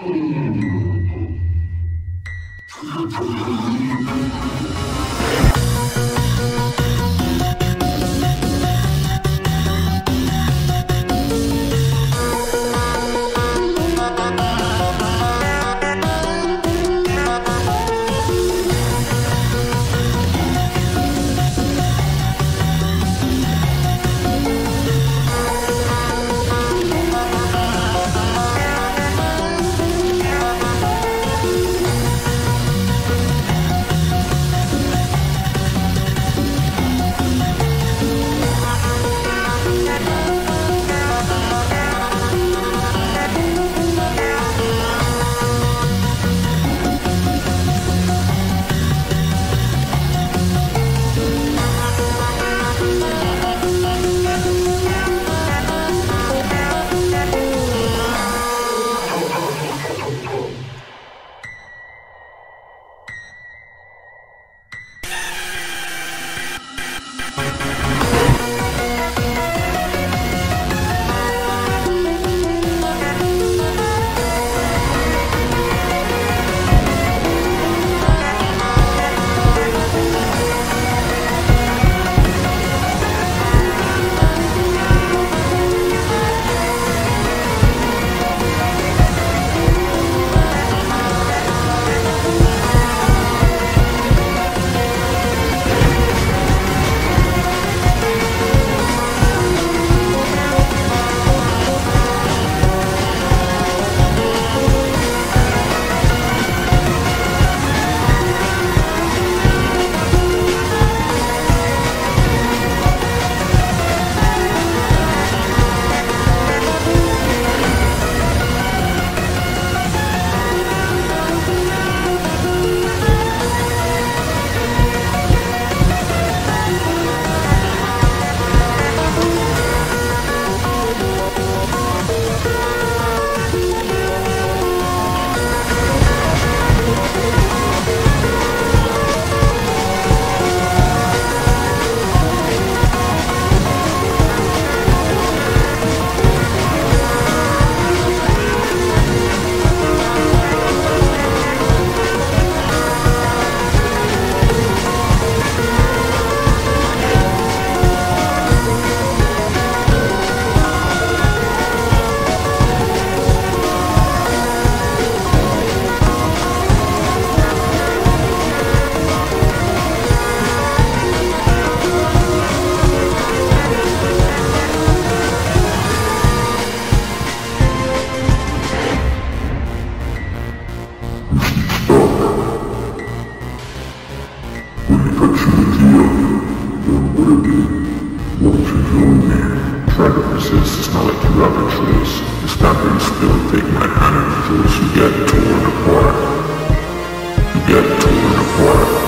Thank you. Try to resist, it's not like you have a choice. It's not that you still take my hand and choice, you get torn apart. You get torn apart.